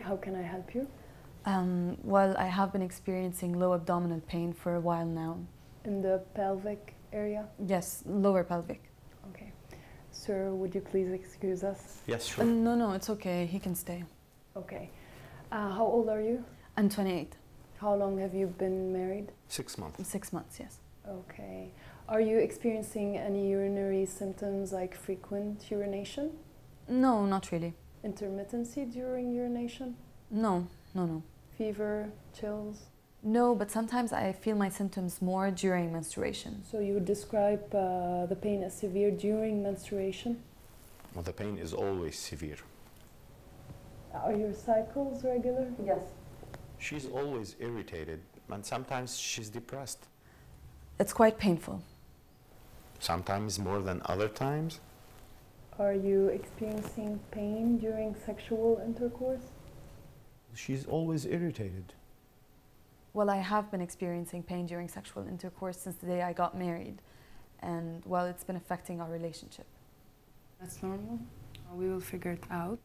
how can I help you? Um, well, I have been experiencing low abdominal pain for a while now. In the pelvic area? Yes, lower pelvic. Okay. Sir, would you please excuse us? Yes, Uh, sure. no, no, it's okay. He can stay. Okay. Uh, how old are you? I'm 28. How long have you been married? Six months. Six months, yes. Okay. Are you experiencing any urinary symptoms like frequent urination? No, not really. Intermittency during urination? No, no, no. Fever? Chills? No, but sometimes I feel my symptoms more during menstruation. So you would describe uh, the pain as severe during menstruation? Well, the pain is always severe. Are your cycles regular? Yes. She's always irritated, and sometimes she's depressed. It's quite painful. Sometimes more than other times. Are you experiencing pain during sexual intercourse? She's always irritated. Well, I have been experiencing pain during sexual intercourse since the day I got married. And, well, it's been affecting our relationship. That's normal. We will figure it out.